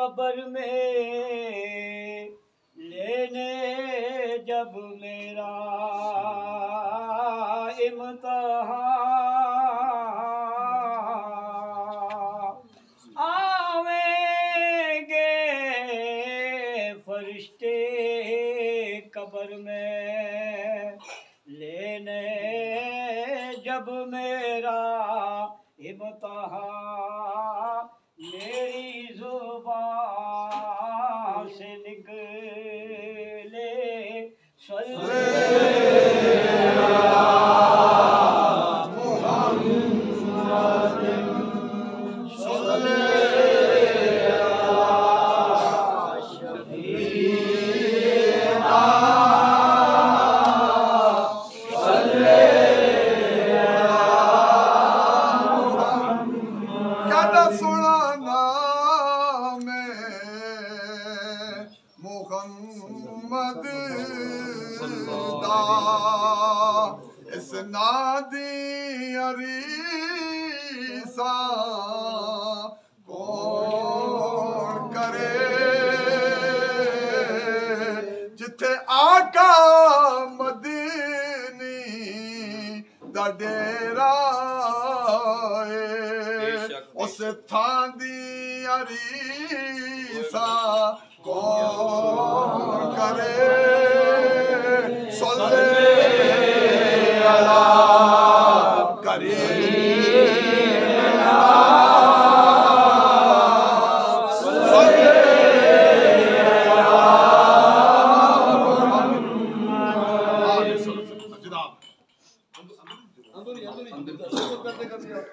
कब्र में लेने जब मेरा इम्तहान आवेंगे फरिश्ते कब्र में लेने जब मेरा इम्तहान मेरी ज़ुबान कहता सुना नाम मुहम्मद इस नादी अरीसा करे? जिथे आका ਰਾਏ ਉਸ ਥਾਂ ਦੀ ਅਰੀਸਾ ਕੌਣ ਕਰੇ ਸੱਲੇ ਅਲਾ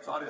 Sorry